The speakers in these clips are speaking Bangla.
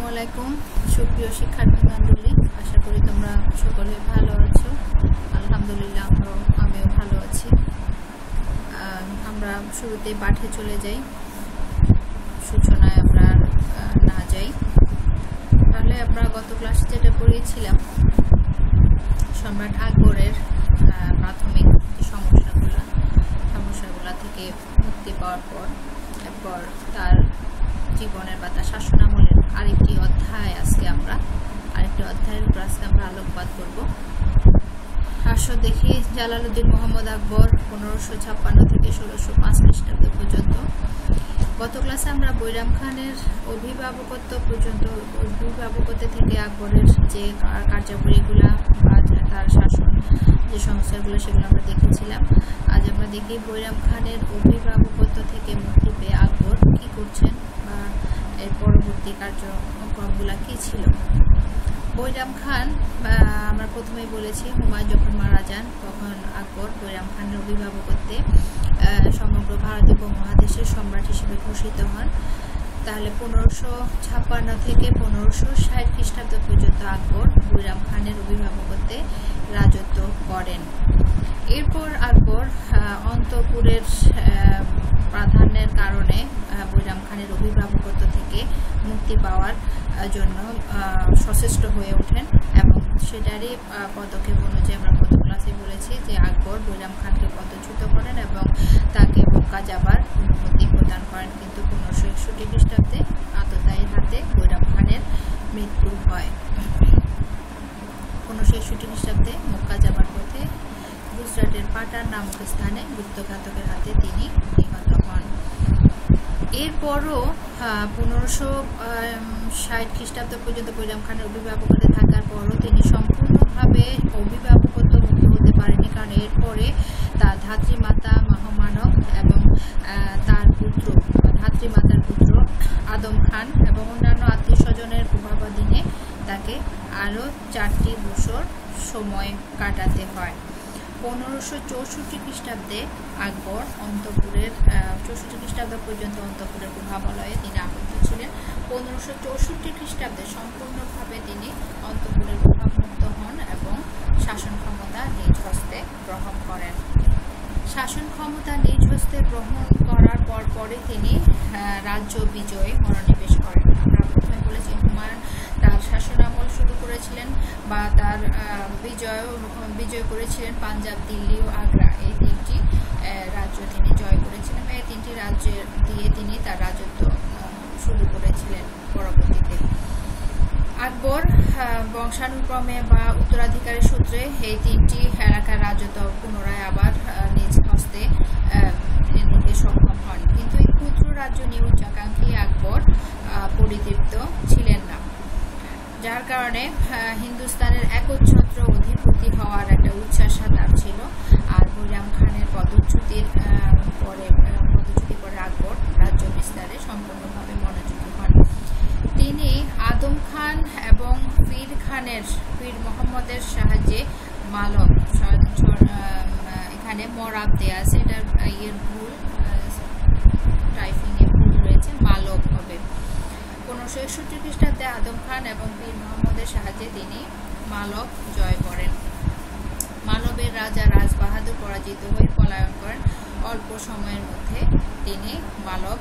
আসসালামু আলাইকুম। সুপ্রিয় শিক্ষার্থী মণ্ডলী আশা করি তোমরা সকলে ভালো আছো। আলহামদুলিল্লাহ, আমরাও, আমিও ভালো আছি। আমরা শুরুতে পাঠে চলে যাই। সূচনায় আমরা না যাই। তাহলে আমরা গত ক্লাসে যেটা পড়িয়েছিলাম, সম্রাট আকবরের প্রাথমিক সমস্যাগুলো সমস্যাগুলো থেকে মুক্তি পাওয়ার পর, এরপর তার জীবনের বা তার শাসনামলের আরেকটি অধ্যায় আজকে আমরা, আরেকটি অধ্যায়ের উপর আজকে আমরা আলোকপাত করব। আসো দেখি জালালউদ্দিন মোহাম্মদ আকবর পনেরোশো ছাপ্পান্ন থেকে ষোলোশো পাঁচ খ্রিস্টাব্দ পর্যন্ত। গত ক্লাসে আমরা বৈরাম খানের অভিভাবকত্ব পর্যন্ত, অভিভাবকত্ব থেকে আকবরের যে কার- কার্যাবলীগুলা বা তার শাসন, যে সংস্থাগুলো সেগুলো আমরা দেখেছিলাম। আজ আমরা দেখি বৈরাম খানের অভিভাবকত্ব থেকে মুক্তি পেয়ে আকবর কী করছেন? পরবর্তী কার্যক্রমগুলা কি ছিল? বৈরাম খান আমরা প্রথমেই বলেছি, হুমায়ুন যখন মারা যান, তখন আকবর বৈরাম খানের অভিভাবকত্বে সমগ্র ভারত উপমহাদেশের সম্রাট হিসেবে ঘোষিত হন। তাহলে পনেরোশো ছাপ্পান্ন থেকে পনেরোশো ষাট খ্রিস্টাব্দ পর্যন্ত আকবর বৈরাম খানের অভিভাবকত্বে রাজত্ব করেন। এরপর আকবর অন্তপুরের প্রাধান্যের কারণে বৈরাম খানের অভিভাবকত্ব থেকে মুক্তি পাওয়ার জন্য সচেষ্ট হয়ে ওঠেন এবং সেটারই পদক্ষেপ অনুযায়ী আমরা গত ক্লাসে বলেছি যে আকবর বৈরাম খানকে পদচ্যুত করেন এবং তাকে মক্কা যাবার অনুমতি প্রদান করেন। কিন্তু পনেরোশো একষট্টি খ্রিস্টাব্দে আততায়ীর হাতে বৈরাম খানের মৃত্যু হয়। পনেরোশো একষট্টি খ্রিস্টাব্দে মক্কা যাবার পথে গুজরাটের পাটার নামক স্থানে গুপ্তঘাতকের হাতে তিনি এরপরও পনেরোশো ষাট খ্রিস্টাব্দ পর্যন্ত বৈরাম খানের অভিভাবকতে থাকার পরও তিনি সম্পূর্ণভাবে অভিভাবকত্ব মুক্ত হতে পারেনি কারণ এরপরে তার ধাত্রীমাতা মহামানব এবং তার পুত্র, ধাত্রীমাতার পুত্র আদম খান এবং অন্যান্য আত্মীয় স্বজনের প্রভাবাধীনে তাকে আরও চারটি বছর সময় কাটাতে হয়। পনেরোশো চৌষট্টি খ্রিস্টাব্দে আকবর অন্তপুরের চৌষট্টি খ্রিস্টাব্দ পর্যন্ত অন্তপুরের প্রভাবালয়ে তিনি আবদ্ধ ছিলেন। পনেরোশো চৌষট্টি খ্রিস্টাব্দে সম্পূর্ণভাবে তিনি অন্তপুরের প্রভাবমুক্ত হন এবং শাসন ক্ষমতা নিজ হস্তে গ্রহণ করেন। শাসন ক্ষমতা নিজ হস্তে গ্রহণ করার পর পরে তিনি রাজ্য বিজয় মনোনিবেশ করেন। আমরা প্রথমে বলেছি হুমায়ুন তার শাসনামল শুরু করেছিলেন বা তার বিজয় বিজয় করেছিলেন পাঞ্জাব, দিল্লি ও আগ্রা। এই তিনটি রাজ্য তিনি জয় করেছিলেন। এই তিনটি রাজ্যের দিয়ে তিনি তার রাজত্ব শুরু করেছিলেন পরবর্তীতে। আকবর বংশানুক্রমে বা উত্তরাধিকারী সূত্রে এই তিনটি এলাকার রাজত্ব পুনরায় আবার নিজ হস্তে নিতে সক্ষম হন। কিন্তু এই ক্ষুদ্র রাজ্য নিয়ে উচ্চাকাঙ্ক্ষী আকবর পরিতৃপ্ত ছিলেন না। যার কারণে হিন্দুস্তানের একচ্ছত্র অধিপতি হওয়ার একটা উচ্ছ্বাসা তার ছিল। আর বৈরাম খানের পদচ্যুতির পরে পদচ্যুতি পরে আকবর রাজ্য বিস্তারে সম্পূর্ণভাবে মনোযোগী হন। তিনি আদম খান এবং পীর খানের পীর মোহাম্মদের সাহায্যে আহ, এখানে মরাব দেয়া আছে। এটা ইয়ের ভুল টাইপিং এর ভুল রয়েছে মালক হবে পনেরোশো একষট্টি খ্রিস্টাব্দে আদম খান এবং পীর মোহাম্মদের সাহায্যে তিনি মালব জয় করেন। মালবের রাজা রাজ বাহাদুর পরাজিত হয়ে পলায়ন করেন। অল্প সময়ের মধ্যে তিনি মালব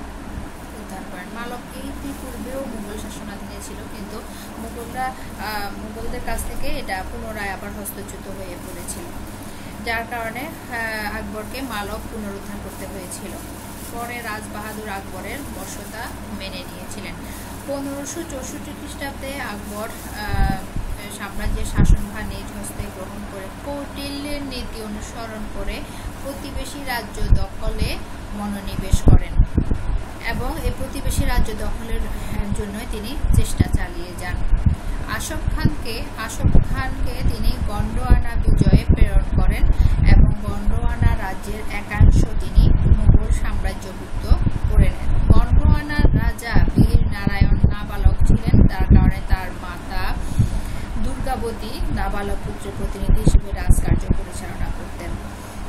উদ্ধার করেন। মালব ইতিপূর্বেও মুঘল শাসনাধীনে ছিল, কিন্তু মুঘলরা মুঘলদের কাছ থেকে এটা পুনরায় আবার হস্তচ্যুত হয়ে পড়েছিল। যার কারণে আকবরকে মালব পুনরুদ্ধার করতে হয়েছিল। পরে রাজ বাহাদুর আকবরের বর্ষতা মেনে নিয়েছিলেন। পনেরোশো চৌষট্টি খ্রিস্টাব্দে আকবর সাম্রাজ্যের শাসনভার নিজ হস্তে গ্রহণ করে কৌটিল্যের নীতি অনুসরণ করে প্রতিবেশী রাজ্য দখলে মনোনিবেশ করেন এবং এই প্রতিবেশী রাজ্য দখলের জন্য তিনি চেষ্টা চালিয়ে যান। আশফ খানকে আশফ খানকে তিনি গন্ডোয়ানা বিজয়ে প্রেরণ করেন এবং গন্ডোয়ানা রাজ্যের একাংশ তিনি মুঘল সাম্রাজ্যভুক্ত করে নেন গন্ডোয়ানার রাজা বীর নারায়ণ নাবালক ছিলেন তার কারণে তার মাতা দুর্গাবতী নাবালক পুত্রের প্রতিনিধি হিসেবে রাজকার্য পরিচালনা করতেন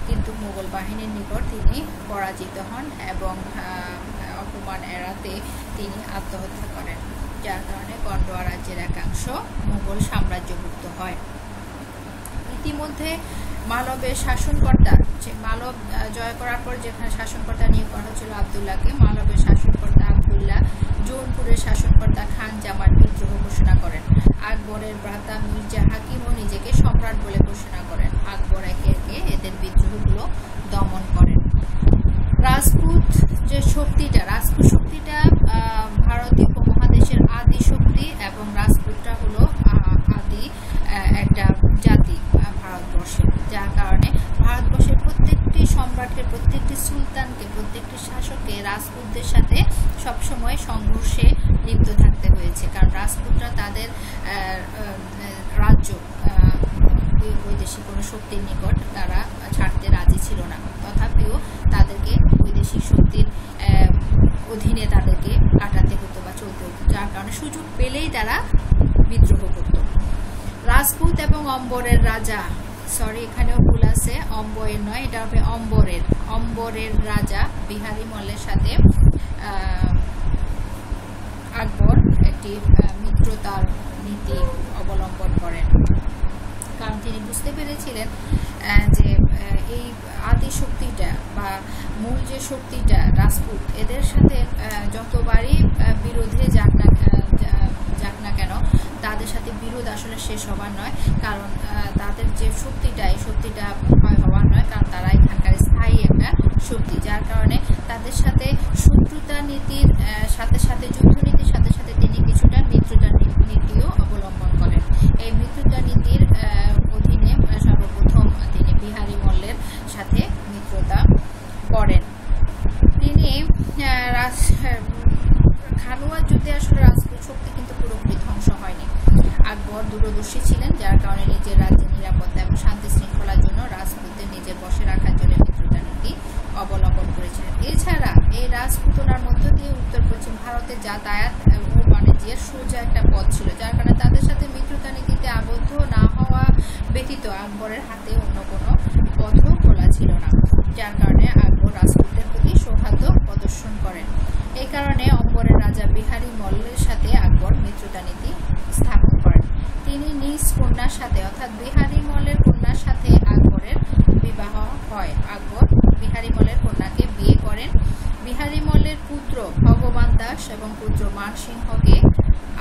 কিন্তু মুঘল বাহিনীর নিকট তিনি পরাজিত হন এবং আহ, অপমান এড়াতে তিনি আত্মহত্যা করেন যার কারণে কন্ডোয়া রাজ্যের একাংশ মুঘল সাম্রাজ্যভুক্ত হয় ইতিমধ্যে মালবের শাসনকর্তা, যে মালব জয় করার পর যেখানে শাসনকর্তা নিয়োগ করা হয়েছিল আবদুল্লাহকে মালবের শাসনকর্তা আবদুল্লাহ জৌনপুরের শাসনকর্তা খান জামার বিদ্রোহ ঘোষণা করেন। আকবরের ভ্রাতা মির্জা হাকিমও নিজেকে সম্রাট বলে ঘোষণা করেন। আকবর একে একে এদের বিদ্রোহগুলো দমন করেন। রাজপুত যে শক্তিটা, রাজপুত শক্তিটা ভারতীয় উপমহাদেশের আদি শক্তি এবং রাজপুতটা হলো আদি একটা জাতি ভারতবর্ষে যার কারণে ভারতবর্ষের প্রত্যেকটি সম্রাটকে প্রত্যেকটি সুলতানকে প্রত্যেকটি শাসককে রাজপুতদের সাথে সবসময় সংঘর্ষে লিপ্ত থাকতে হয়েছে। কারণ রাজপুতরা তাদের রাজ্য বৈদেশিক কোনো শক্তির নিকট তারা ছাড়তে রাজি ছিল না। তথাপিও তাদেরকে বৈদেশিক শক্তির অধীনে তাদেরকে কাটাতে হতো বা চলতে হতো। যার কারণে সুযোগ পেলেই তারা বিদ্রোহ করত। রাজপুত এবং অম্বরের রাজা সরি, এখানেও ভুল আছে, অম্বরের নয়, এটা হবে অম্বরের। অম্বরের রাজা বিহারি মল্লের সাথে আকবর একটি মিত্রতার নীতি অবলম্বন করেন। কারণ তিনি বুঝতে পেরেছিলেন যে এই আদি শক্তিটা বা মূল যে শক্তিটা, রাজপুত, এদের সাথে যতবারই বিরোধে যাক না যাক না কেন তাদের সাথে বিরোধ আসলে শেষ হবার নয়, কারণ তাদের যে শক্তিটা, এই শক্তিটা ভয় হওয়ার নয়, কারণ তারা এখানকার স্থায়ী একটা শক্তি। যার কারণে তাদের সাথে শত্রুতা নীতির সাথে সাথে যুদ্ধনীতির সাথে সাথে তিনি কিছুটা মিত্রতা নীতিও অবলম্বন করেন এই মিত্রতা নীতির অধীনে সর্বপ্রথম তিনি বিহারি মল্লের সাথে মিত্রতা করেন তিনি খানুয়ার যুদ্ধে আসলে রাজপুত শক্তি কিন্তু পুরোপুরি ধ্বংস হয়নি আকবর দূরদর্শী ছিলেন যার কারণে নিজের রাজ্যের নিরাপত্তা এবং শান্তি শৃঙ্খলার জন্য রাজপুতদের নিজের বসে রাখার জন্য মিত্রতা নীতি অবলম্বন করেছিলেন এছাড়া এই রাজপুতনার মধ্য দিয়ে উত্তর পশ্চিম ভারতের যাতায়াত ও বাণিজ্যের সোজা একটা পথ ছিল, যার কারণে তাদের সাথে মিত্রতা নীতিতে আবদ্ধ না হওয়া ব্যতীত আকবরের হাতে অন্য কোনো পথও খোলা ছিল না, যার কারণে আকবর রাজপুতদের প্রতি সৌহার্দ্য প্রদর্শন করেন। এই কারণে অম্বরের রাজা বিহারী মল্লের সাথে আকবর মিত্রতা নীতি স্থাপন করেন। তিনি নিজ কন্যার সাথে, অর্থাৎ বিহারী মল্লের কন্যার সাথে আকবরের বিবাহ হয়। আকবর বিহারী মল্লের কন্যাকে বিহারী মল্লের পুত্র ভগবান দাস এবং পুত্র মানসিংহকে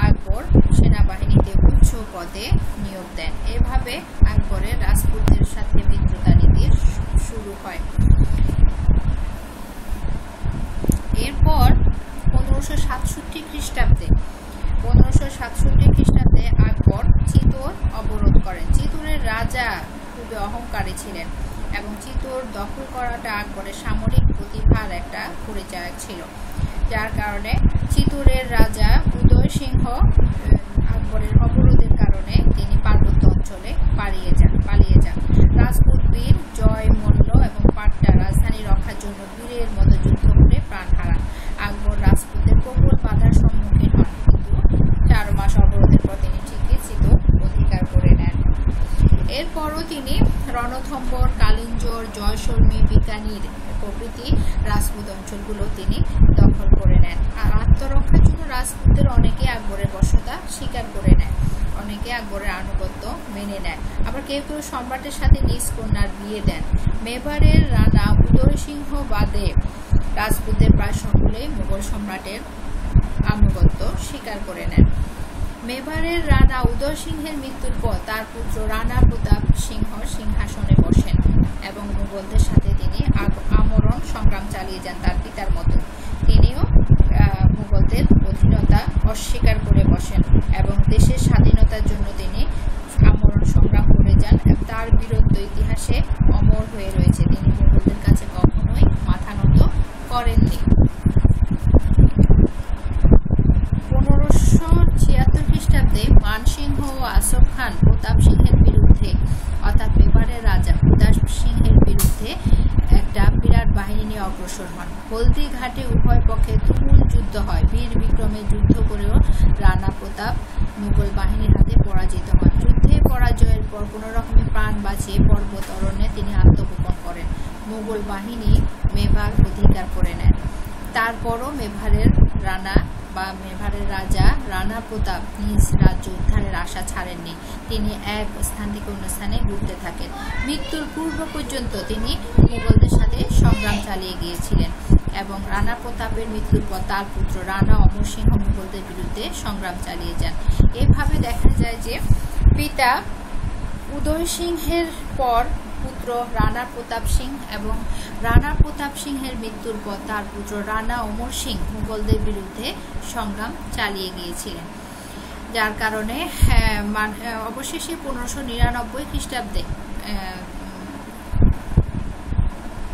আকবর সেনাবাহিনীতে উচ্চ পদে নিয়োগ দেন। এভাবে আকবরের রাজপুতদের সাথে মিত্রতা নীতি শুরু হয়। এরপর পনেরোশো সাতষট্টি খ্রিস্টাব্দে, পনেরোশো সাতষট্টি খ্রিস্টাব্দে আকবর চিতোর অবরোধ করেন। চিতোরের রাজা খুবই অহংকারী ছিলেন। এবং চিতোর দখল করাটা আকবরের সামরিক প্রতিভার একটা পরিচয় ছিল। যার কারণে চিতোরের রাজা উদয় সিংহ আকবরের অবরোধের কারণে তিনি পার্বত্য অঞ্চলে পালিয়ে যান পালিয়ে যান রাজপুত বীর জয় মল্ল এবং পাট্টা রাজধানী রক্ষার জন্য বীরের মতো যুদ্ধ করে প্রাণ হারান আকবর রাজপুতের প্রবল বাধার সম্মুখীন হন কিন্তু চার মাস অবরোধের পর তিনি ঠিকই চিত অধিকার করে নেন এরপরও তিনি রণথম্বর কালিঞ্জর জয়সর্মী বিকানির প্রভৃতি রাজপুত অঞ্চলগুলো তিনি দখল করে নেন আর আত্মরক্ষার জন্য রাজপুতদের অনেকে আকবরের বসতা স্বীকার করে নেয় অনেকে আকবরের আনুগত্য মেনে নেয় আবার কেউ কেউ সম্রাটের সাথে নিজ কন্যার বিয়ে দেন। মেবারের রাজা উদয় সিংহ বাদে রাজপুতদের প্রায় সকলেই মুঘল সম্রাটের আনুগত্য স্বীকার করে নেন। মেবারের রানা উদয় সিংহের মৃত্যুর পর তার পুত্র রানা প্রতাপ সিংহ সিংহাসনে বসেন এবং মুঘলদের সাথে তিনি আমরণ সংগ্রাম চালিয়ে যান তার পিতার মতো। তিনিও মুঘলদের অধীনতা অস্বীকার করে বসেন এবং দেশের স্বাধীনতার জন্য তিনি আমরণ সংগ্রাম করে যান তার বীরত্ব ইতিহাসে অমর হয়ে রয়েছে তিনি মুঘলদের কাছে কখনোই মাথা নত করেননি পনেরোশো ছিয়াত্তর খ্রিস্টাব্দে মানসিংহ ও আসফ খান প্রতাপ সিংহের বিরুদ্ধে অর্থাৎ মেবারের রাজা প্রতাপ সিংহের বিরুদ্ধে একটা বিরাট বাহিনী নিয়ে অগ্রসর হন হলদি ঘাটে উভয় পক্ষে তুমুল যুদ্ধ হয় বীর বিক্রমে যুদ্ধ করেও রানা প্রতাপ মুঘল বাহিনীর হাতে পরাজিত হন যুদ্ধে পরাজয়ের পর কোনো রকমের প্রাণ বাঁচিয়ে পর্বত তিনি আত্মগোপন করেন। মোগল বাহিনী মেভার অধিকার করে নেন তারপরও মেভারের রানা বা মেভারের রাজা রানা প্রতাপ নিজ রাজ্য উদ্ধারের আশা ছাড়েননি। তিনি এক স্থান থেকে অন্য স্থানে ঘুরতে থাকেন। মৃত্যুর পূর্ব পর্যন্ত তিনি মুঘলদের সাথে সংগ্রাম চালিয়ে গিয়েছিলেন এবং রানা প্রতাপের মৃত্যুর পর তার পুত্র রানা অমর সিংহ মুঘলদের বিরুদ্ধে সংগ্রাম চালিয়ে যান। এভাবে দেখা যায় যে পিতা উদয় সিংহের পর পুত্র রানা প্রতাপ সিং এবং রানা প্রতাপ সিংহের মৃত্যুর পর তার পুত্র রানা অমর সিং মুঘলদের বিরুদ্ধে সংগ্রাম চালিয়ে গিয়েছিলেন। যার কারণে অবশেষে পনেরোশো নিরানব্বই খ্রিস্টাব্দে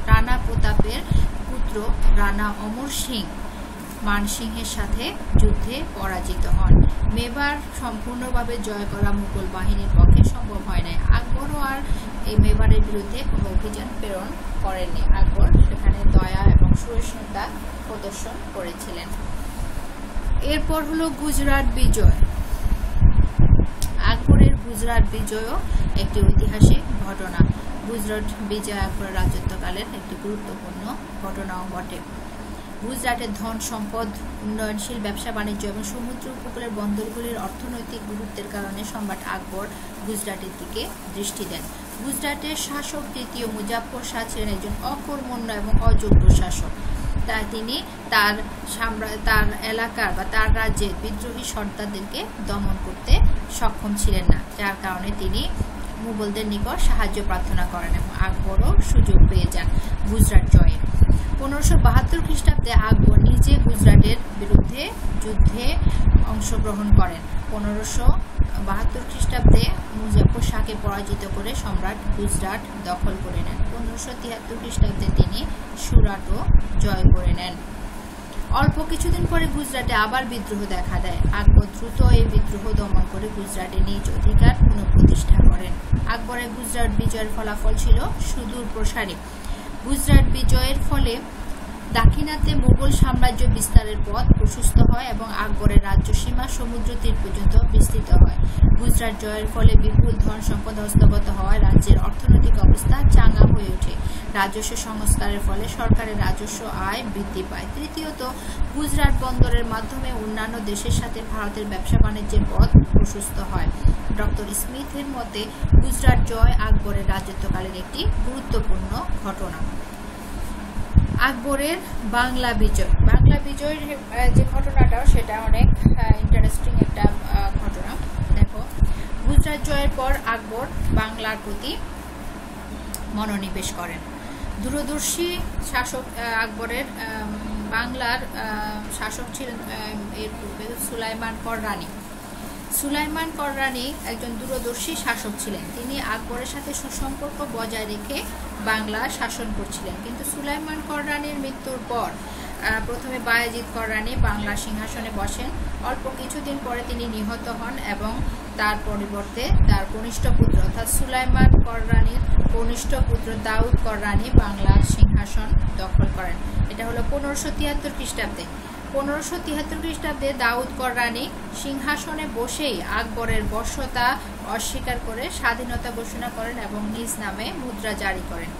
রানা প্রতাপের পুত্র রানা অমর সিং মানসিংহের সাথে যুদ্ধে পরাজিত হন। মেবার সম্পূর্ণভাবে জয় করা মুঘল বাহিনীর পক্ষে সম্ভব হয় নাই। আকবরও আর এই মেবারের বিরুদ্ধে কোনো অভিযান প্রেরণ করেননি। আকবর সেখানে দয়া এবং সহিষ্ণুতা প্রদর্শন করেছিলেন। এরপর হলো গুজরাট বিজয়। আকবরের গুজরাট বিজয়ও একটি ঐতিহাসিক ঘটনা। গুজরাট বিজয় আকবর রাজত্বকালের একটি গুরুত্বপূর্ণ ঘটনাও ঘটে। গুজরাটের ধন সম্পদ, উন্নয়নশীল ব্যবসা বাণিজ্য এবং সমুদ্র উপকূলের বন্দরগুলির অর্থনৈতিক গুরুত্বের কারণে সম্রাট আকবর গুজরাটের দিকে দৃষ্টি দেন। গুজরাটের শাসক তৃতীয় মুজাফর শাহ ছিলেন একজন অকর্মণ্য এবং অযোগ্য শাসক। তা তিনি তার সাম্রাজ্য তার এলাকার বা তার রাজ্যের বিদ্রোহী সর্দারদেরকে দমন করতে সক্ষম ছিলেন না, যার কারণে তিনি মুঘলদের নিকট সাহায্য প্রার্থনা করেন এবং আকবরও সুযোগ পেয়ে যান গুজরাট জয়ের। পনেরোশো বাহাত্তর খ্রিস্টাব্দে আকবর নিজে গুজরাটের বিরুদ্ধে যুদ্ধে অংশগ্রহণ করেন। পনেরোশো বাহাত্তর খ্রিস্টাব্দে মুজাফর শাহকে পরাজিত করে সম্রাট গুজরাট দখল করে নেন। পনেরোশো তিয়াত্তর খ্রিস্টাব্দে তিনি সুরাটও জয় করে নেন। অল্প কিছুদিন পরে গুজরাটে আবার বিদ্রোহ দেখা দেয়। আকবর দ্রুত এই বিদ্রোহ দমন করে গুজরাটে নিজ অধিকার পুনঃপ্রতিষ্ঠা করেন। আকবরের গুজরাট বিজয়ের ফলাফল ছিল সুদূর প্রসারী গুজরাট বিজয়ের ফলে দাক্ষিণাত্যে মুঘল সাম্রাজ্য বিস্তারের পথ প্রশস্ত হয় এবং আকবরের রাজ্য সীমা সমুদ্র তীর পর্যন্ত বিস্তৃত হয়। গুজরাট জয়ের ফলে বিপুল ধন সম্পদ হস্তগত হওয়ায় রাজ্যের অর্থনৈতিক অবস্থা চাঙ্গা হয়ে ওঠে। রাজস্ব সংস্কারের ফলে সরকারের রাজস্ব আয় বৃদ্ধি পায়। তৃতীয়ত, গুজরাট বন্দরের মাধ্যমে অন্যান্য দেশের সাথে ভারতের ব্যবসা বাণিজ্যের পথ প্রশস্ত হয়। ডক্টর স্মিথের মতে, গুজরাট জয় আকবরের রাজত্বকালের একটি গুরুত্বপূর্ণ ঘটনা। আকবরের বাংলা বিজয়। বাংলা বিজয়ের যে ঘটনাটা সেটা অনেক ইন্টারেস্টিং একটা ঘটনা। দেখো, গুজরাট জয়ের পর আকবর বাংলার প্রতি মনোনিবেশ করেন। দূরদর্শী শাসক আকবরের বাংলার শাসক ছিলেন এর পূর্বে সুলাইমান কররানী সুলাইমান কররানী একজন দূরদর্শী শাসক ছিলেন। তিনি আকবরের সাথে সুসম্পর্ক বজায় রেখে বাংলা শাসন করছিলেন। কিন্তু সুলাইমান কররানীর মৃত্যুর পর প্রথমে বায়াজিৎ কররানী বাংলা সিংহাসনে বসেন। অল্প কিছুদিন পরে তিনি নিহত হন এবং তার পরিবর্তে তার কনিষ্ঠ পুত্র অর্থাৎ সুলাইমান কররানীর কনিষ্ঠ পুত্র দাউদ কররানী বাংলার সিংহাসন দখল করেন। এটা হলো পনেরোশো তিয়াত্তর খ্রিস্টাব্দে। পনেরোশো তিয়াত্তর খ্রিস্টাব্দে দাউদ কররানী সিংহাসনে বসেই আকবরের বর্ষতা অস্বীকার করে স্বাধীনতা ঘোষণা করেন এবং নিজ নামে মুদ্রা জারি করেন।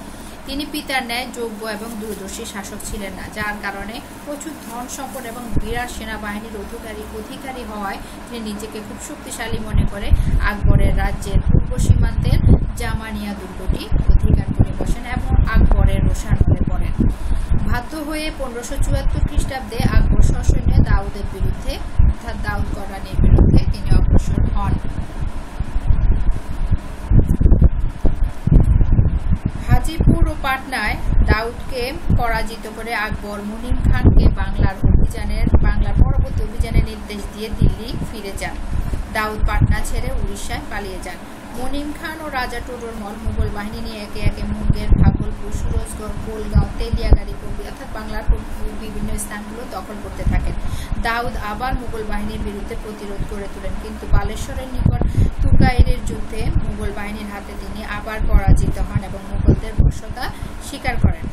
তিনি পিতার ন্যায় যোগ্য এবং দূরদর্শী শাসক ছিলেন না, যার কারণে প্রচুর ধন সম্পদ এবং বিরাট সেনাবাহিনীর অধিকারী অধিকারী হওয়ায় তিনি নিজেকে খুব শক্তিশালী মনে করে আকবরের রাজ্যের পূর্ব সীমান্তের জামানিয়া দুর্গটি অধিকার করে বসেন এবং আকবরের রোশান হয়ে পড়েন। বাধ্য হয়ে পনেরোশো চুয়াত্তর খ্রিস্টাব্দে আকবর সসৈন্য দাউদের বিরুদ্ধে অর্থাৎ দাউদ করানির বিরুদ্ধে তিনি অগ্রসর হন। হাজিপুর ও পাটনায় দাউদকে পরাজিত করে আকবর মুনিম খানকে বাংলার অভিযানের, বাংলার পরবর্তী অভিযানের নির্দেশ দিয়ে দিল্লি ফিরে যান। দাউদ পাটনা ছেড়ে উড়িষ্যায় পালিয়ে যান। মনিম খান ও রাজা মল মুঘল বাহিনী নিয়ে একে একে মুঙ্গের ভাগলপুর সুরজগড় কোলগাঁও, তেলিয়াগাড়ি প্রভৃতি অর্থাৎ বাংলার বিভিন্ন স্থানগুলো দখল করতে থাকেন। দাউদ আবার মুঘল বাহিনীর বিরুদ্ধে প্রতিরোধ করে তোলেন, কিন্তু বালেশ্বরের নিকট তুকাইরের যুদ্ধে মুঘল বাহিনীর হাতে তিনি আবার পরাজিত হন এবং মুঘলদের বর্ষতা স্বীকার করেন।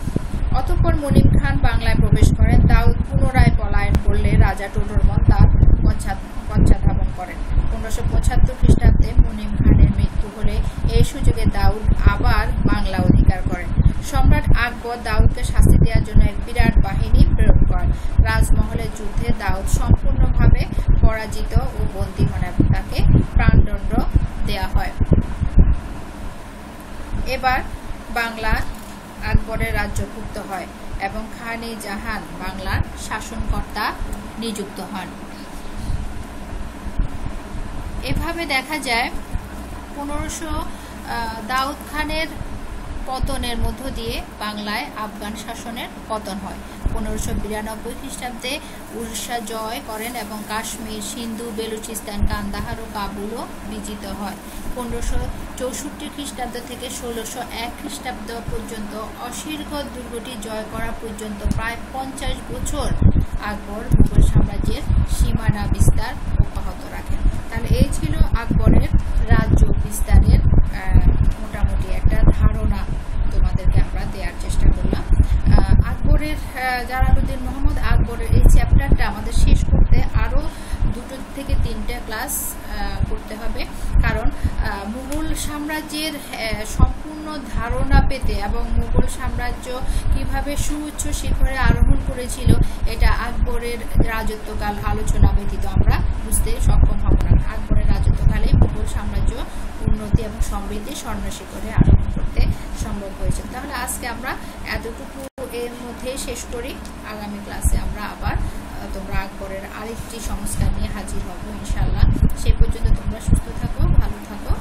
অতঃপর মনিম খান বাংলায় প্রবেশ করেন। দাউদ পুনরায় পলায়ন করলে রাজা টোডরমল তার পশ্চাধাবন করেন। পনেরোশো পঁচাত্তর খ্রিস্টাব্দে মুনিম খানের মৃত্যু হলে এই সুযোগে দাউদ আবার বাংলা অধিকার করেন। সম্রাট আকবর দাউদকে শাস্তি দেওয়ার জন্য এক বিরাট বাহিনী প্রেরণ করেন। রাজমহলের যুদ্ধে দাউদ সম্পূর্ণভাবে পরাজিত ও বন্দী হন এবং তাকে প্রাণদণ্ড দেয়া হয়। এবার বাংলা আকবরের রাজ্যভুক্ত হয় এবং খান জাহান বাংলার শাসনকর্তা নিযুক্ত হন। এভাবে দেখা যায় পনেরোশো দাউদ খানের পতনের মধ্য দিয়ে বাংলায় আফগান শাসনের পতন হয়। পনেরোশো বিরানব্বই খ্রিস্টাব্দে উড়িষ্যা জয় করেন এবং কাশ্মীর, সিন্ধু, বেলুচিস্তান, কান্দাহার ও কাবুলও বিজিত হয়। পনেরোশো চৌষট্টি খ্রিস্টাব্দ থেকে ষোলোশো এক খ্রিস্টাব্দ পর্যন্ত অশীর্ঘদ দুর্গটি জয় করা পর্যন্ত প্রায় পঞ্চাশ বছর আকবর মুঘল সাম্রাজ্যের সীমানা বিস্তার অব্যাহত রাখেন। তাহলে এই ছিল আকবরের রাজ্য বিস্তারের মোটামুটি একটা ধারণা তোমাদেরকে আমরা দেওয়ার চেষ্টা করলাম। আকবরের জালালুদ্দিন মোহাম্মদ, আকবরের এই চ্যাপ্টারটা আমাদের শেষ করতে আরও দুটো থেকে তিনটে ক্লাস করতে হবে। কারণ মুঘল সাম্রাজ্যের সম্পূর্ণ ধারণা পেতে এবং মুঘল সাম্রাজ্য কীভাবে সুউচ্চ শিখরে আরোহণ করেছিল, এটা আকবরের রাজত্বকাল আলোচনা ব্যতীত আমরা বুঝতে সক্ষম হব না। আকবরের রাজত্বকালে মুঘল সাম্রাজ্য উন্নতি এবং সমৃদ্ধি স্বর্ণ শিখরে আরোহণ করতে সম্ভব হয়েছে। তাহলে আজকে আমরা এতটুকু এর মধ্যে শেষ করি। আগামী ক্লাসে আমরা আবার তোমরা আকবরের আরেকটি সংস্কার নিয়ে হাজির হব ইনশাল্লাহ সেই পর্যন্ত তোমরা সুস্থ থাকো, ভালো থাকো।